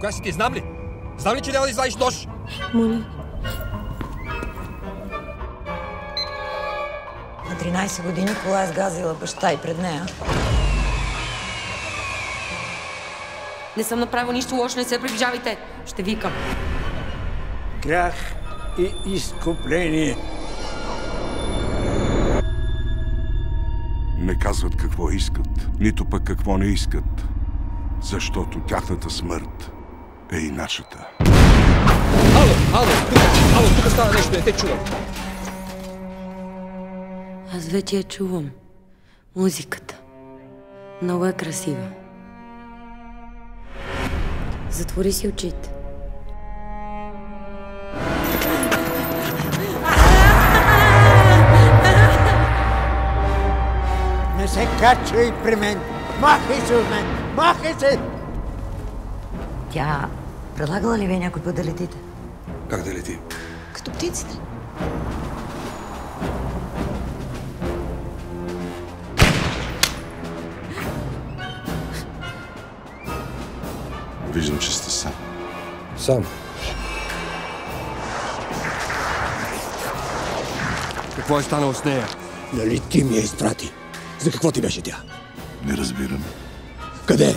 Коя си ти? Знам ли? Знам ли, че няма да извадиш нож? Моля. На 13 години кола е сгазила баща и пред нея. Не съм направил нищо лошо, не се приближавайте. Ще викам. Грях и изкупление. Не казват какво искат, нито пък какво не искат, защото тяхната смърт е и нашата. Ало, ало, тук, ало, тук става нещо, не те чувам. Аз вече я чувам. Музиката. Много е красива. Затвори си очите. Не се качвай при мен. Махай се от мен. Махай се! Тя предлагала ли ви някой път да летите? Как да лети? Като птиците. Виждам, че сте сам. Сам. Какво е станало с нея? Нали ти ми я изпрати? За какво ти беше тя? Не разбирам. Къде?